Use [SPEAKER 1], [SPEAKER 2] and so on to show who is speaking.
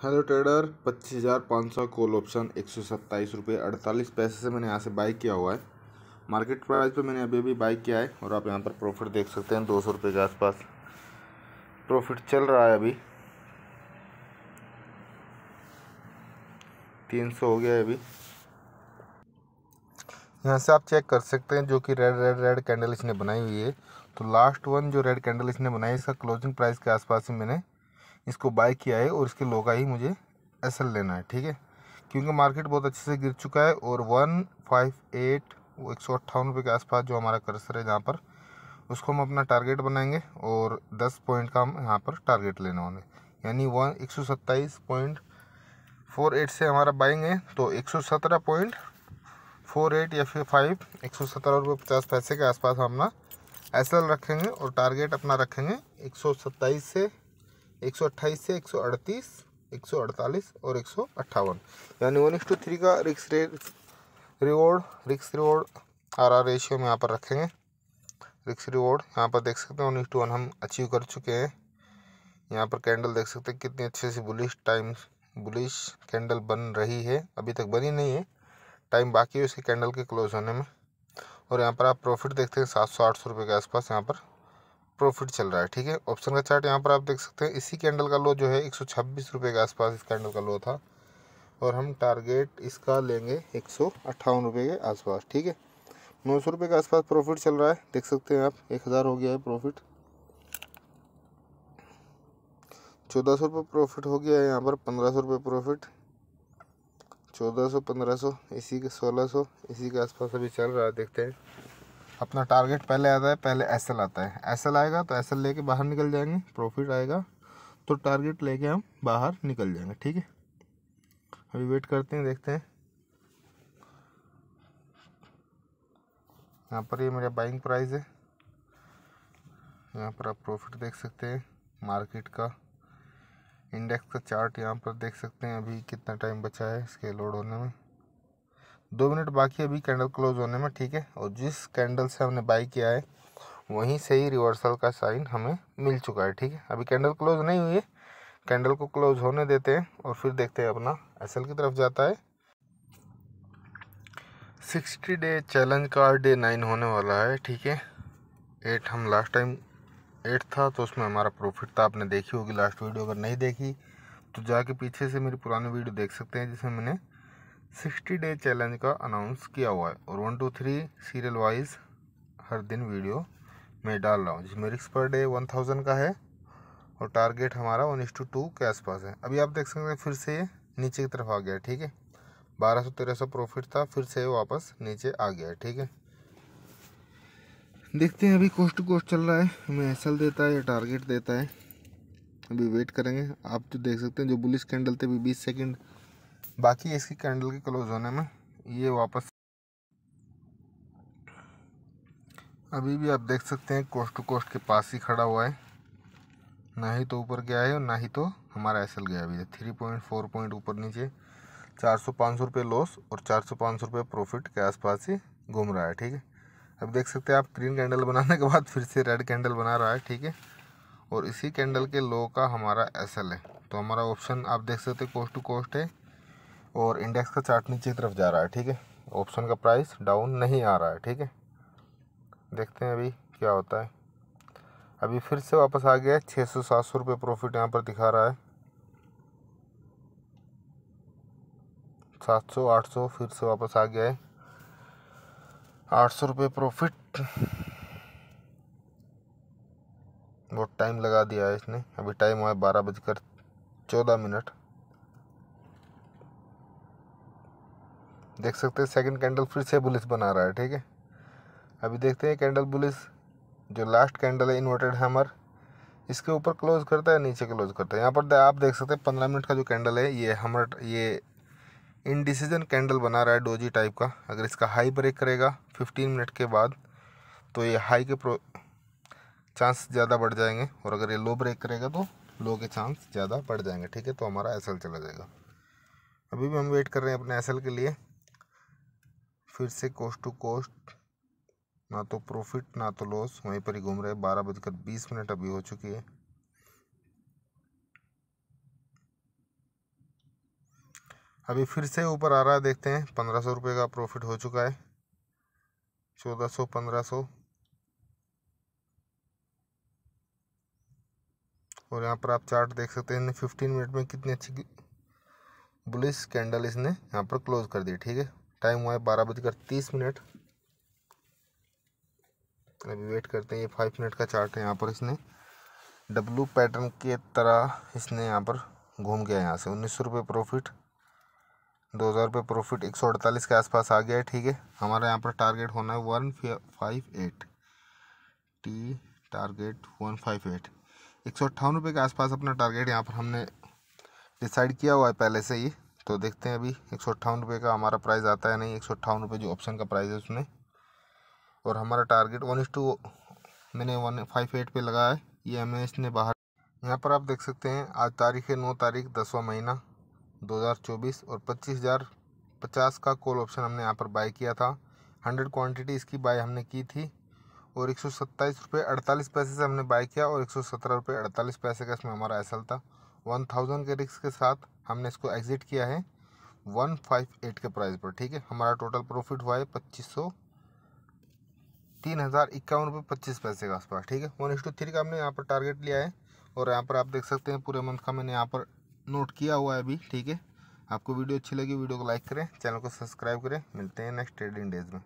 [SPEAKER 1] Hello trader, पच्चीस हज़ार पाँच सौ कॉल ऑप्शन एक सौ सत्ताईस रुपये अड़तालीस पैसे से मैंने यहाँ से बाई किया हुआ है। मार्केट प्राइस पे मैंने अभी अभी बाई किया है और आप यहाँ पर प्रॉफिट देख सकते हैं दो सौ रुपये के आसपास। प्रॉफिट चल रहा है अभी। तीन सौ हो गया है अभी। यहाँ से आप चेक कर सकते हैं जो कि रेड रेड रेड कैंडल इसने बनाई हुई है। तो लास्ट वन जो रेड कैंडल इसने बनाई इसका क्लोजिंग प्राइस के आसपास ही मैंने इसको बाय किया है और इसके लो का ही मुझे एसएल लेना है, ठीक है? क्योंकि मार्केट बहुत अच्छे से गिर चुका है और वन फाइव एट वो एक सौ अट्ठावन रुपये के आसपास जो हमारा कर्सर है जहाँ पर, उसको हम अपना टारगेट बनाएँगे और दस पॉइंट का हम यहाँ पर टारगेट लेने वाले यानी वन एक सौ सत्ताईस पॉइंट फोर एट से हमारा बाइंग है तो एक सौ सत्रह पॉइंट फोर एट या फिर फाइव एक सौ सत्रह रुपये पचास पैसे के आसपास हम अपना एस रखेंगे और टारगेट अपना रखेंगे एक सौ सत्ताईस से एक सौ अट्ठाईस से एक सौ अड़तीस, एक सौ अड़तालीस और एक सौ अट्ठावन। यानी वन टू थ्री का रिक्स रिवॉर्ड रिक्स रिवॉर्ड आर आर रेशियो में यहाँ पर रखेंगे। रिक्स रिवॉर्ड यहाँ पर देख सकते हैं, वन टू वन हम अचीव कर चुके हैं। यहाँ पर कैंडल देख सकते हैं, कितनी अच्छे से बुलिश टाइम, बुलिश कैंडल बन रही है। अभी तक बनी नहीं है, टाइम बाकी है उसके कैंडल के क्लोज होने में। और यहाँ पर आप प्रॉफिट देखते हैं, सात सौ आठ सौ रुपये के आसपास यहाँ पर प्रॉफिट चल रहा है, ठीक है? ऑप्शन का चार्ट यहाँ पर आप देख सकते हैं। इसी कैंडल का लो जो है, एक सौ के आसपास इस कैंडल का लो था। और हम टारगेट इसका लेंगे एक सौ के आसपास, ठीक है? नौ सौ रुपये के आसपास प्रॉफिट चल रहा है। देख सकते हैं आप, एक हज़ार हो गया है प्रॉफिट चौदह सौ रुपये प्रॉफिट हो गया है यहाँ पर, पंद्रह सौ रुपये प्रॉफिट चौदह सौ, पंद्रह सौ, इसी के सोलह सौ, इसी के आसपास अभी चल रहा है, देखते हैं। अपना टारगेट पहले आता है, पहले एसएल आता है। एसएल आएगा तो एसएल लेके बाहर निकल जाएँगे प्रॉफिट आएगा तो टारगेट लेके हम बाहर निकल जाएँगे, ठीक है? अभी वेट करते हैं, देखते हैं। यहाँ पर ये मेरा बाइंग प्राइस है। यहाँ पर आप प्रॉफिट देख सकते हैं मार्केट का। इंडेक्स का चार्ट यहाँ पर देख सकते हैं, अभी कितना टाइम बचा है इसके लोड होने में। दो मिनट बाकी अभी कैंडल क्लोज होने में, ठीक है? और जिस कैंडल से हमने बाई किया है, वहीं से ही रिवर्सल का साइन हमें मिल चुका है, ठीक है? अभी कैंडल क्लोज नहीं हुई है कैंडल को क्लोज होने देते हैं और फिर देखते हैं अपना एसएल की तरफ़ जाता है। सिक्सटी डे चैलेंज का डे नाइन होने वाला है, ठीक है? एट हम लास्ट टाइम एट था तो उसमें हमारा प्रॉफिट था, आपने देखी होगी लास्ट वीडियो अगर नहीं देखी तो जाके पीछे से मेरी पुरानी वीडियो देख सकते हैं, जिसमें मैंने सिक्सटी डे चैलेंज का अनाउंस किया हुआ है और one, two, three serial wise हर दिन वीडियो मैं डाल रहा हूँ। जिसमें रिक्स पर डे वन थाउज़ेंड का है और टारगेट हमारा वन इस टू टू के आसपास है। अभी आप देख सकते हैं फिर से नीचे की तरफ़ आ गया ठीक है? बारह सौ, तेरह सौ प्रॉफिट था, फिर से वापस नीचे आ गया ठीक है? देखते हैं अभी कोस्ट टू कोस्ट चल रहा है। हमें एस देता है या टारगेट देता है। अभी वेट करेंगे। आप जो देख सकते हैं जो बुलिस कैंडल थे, अभी बीस सेकेंड बाकी इसकी कैंडल के क्लोज होने में ये वापस अभी भी आप देख सकते हैं कोस्ट टू कोस्ट के पास ही खड़ा हुआ है। ना ही तो ऊपर गया है और ना ही तो हमारा एसएल गया अभी थ्री पॉइंट फोर पॉइंट ऊपर नीचे, चार सौ पाँच सौ रुपये लॉस और चार सौ पाँच सौ रुपये प्रॉफिट के आसपास ही घूम रहा है, ठीक है? अब देख सकते हैं आप ग्रीन कैंडल बनाने के बाद फिर से रेड कैंडल बना रहा है, ठीक है? और इसी कैंडल के लो का हमारा एस है। तो हमारा ऑप्शन आप देख सकते हैं कोस्ट टू कोस्ट है। और इंडेक्स का चार्ट नीचे की तरफ़ जा रहा है, ठीक है? ऑप्शन का प्राइस डाउन नहीं आ रहा है, ठीक है? देखते हैं अभी क्या होता है। अभी फिर से वापस आ गया है छः सौ सात सौ रुपये प्रॉफिट यहाँ पर दिखा रहा है। सात सौ, आठ सौ फिर से वापस आ गया है। आठ सौ रुपये प्रॉफिट बहुत टाइम लगा दिया है इसने। अभी टाइम हुआ है बारह बजकर चौदह मिनट। देख सकते हैं सेकंड कैंडल फिर से बुलिस बना रहा है, ठीक है? अभी देखते हैं कैंडल बुलिस जो लास्ट कैंडल है इन्वर्टेड हैमर इसके ऊपर क्लोज करता है, नीचे क्लोज करता है। यहाँ पर आप देख सकते हैं, पंद्रह मिनट का जो कैंडल है, ये हमर ये इनडिसीजन कैंडल बना रहा है डोजी टाइप का। अगर इसका हाई ब्रेक करेगा फिफ्टीन मिनट के बाद तो ये हाई के प्रो चांस ज़्यादा बढ़ जाएँगे। और अगर ये लो ब्रेक करेगा तो लो के चांस ज़्यादा बढ़ जाएँगे, ठीक है? तो हमारा एसएल चला जाएगा। अभी भी हम वेट कर रहे हैं अपने एसएल के लिए। फिर से कोस्ट टू कोस्ट ना तो प्रॉफिट ना तो लॉस वहीं पर ही घूम रहे बारह बजकर बीस मिनट अभी हो चुकी है। अभी फिर से ऊपर आ रहा है, देखते हैं। पंद्रह सौ रुपये का प्रॉफिट हो चुका है। चौदह सौ, पंद्रह सौ। और यहाँ पर आप चार्ट देख सकते हैं फिफ्टीन मिनट में कितनी अच्छी बुलिस कैंडल इसने यहाँ पर क्लोज कर दी, ठीक है? टाइम हुआ है बारह बजकर तीस मिनट। अभी वेट करते हैं, ये फाइव मिनट का चार्ट है यहाँ पर इसने। डब्लू पैटर्न के तरह इसने यहाँ पर घूम गया यहाँ से। उन्नीस सौ रुपये प्रॉफिट दो हज़ार रुपये प्रॉफिट एक सौ अड़तालीस के आसपास आ गया है, ठीक है। हमारा यहाँ पर टारगेट होना है one five eight T target one five eight एक सौ अट्ठावन रुपये के आसपास अपना टारगेट यहाँ पर हमने डिसाइड किया हुआ है पहले से ही। तो देखते हैं अभी। एक सौ अट्ठावन रुपये का हमारा प्राइस आता है, नहीं, एक सौ अट्ठावन रुपये जो ऑप्शन का प्राइस है उसमें। और हमारा टारगेट वन इस टू मैंने वन फाइव एट पर लगाया है। ये हमें इसने बाहर, यहाँ पर आप देख सकते हैं, आज तारीख है नौ तारीख, दसवा महीना 2024 और पच्चीस हज़ार पचास का कॉल ऑप्शन हमने यहाँ पर बाय किया था। हंड्रेड क्वांटिटी इसकी बाय हमने की थी। और एक सौ सत्ताईस रुपये अड़तालीस पैसे से हमने बाय किया और एक सौ सत्रह रुपये अड़तालीस पैसे का इसमें हमारा एसल था। वन थाउज़ेंड के रिक्स के साथ हमने इसको एग्ज़िट किया है वन फाइव एट के प्राइस पर, ठीक है? हमारा टोटल प्रॉफिट हुआ है पच्चीस सौ तीन हज़ार इक्यावन रुपये पच्चीस पैसे के आसपास, ठीक है? वन टू थ्री का हमने यहाँ पर टारगेट लिया है और यहाँ पर आप देख सकते हैं पूरे मंथ का मैंने यहाँ पर नोट किया हुआ है अभी, ठीक है? आपको वीडियो अच्छी लगी वीडियो को लाइक करें चैनल को सब्सक्राइब करें, मिलते हैं नेक्स्ट ट्रेडिंग डेज़ में।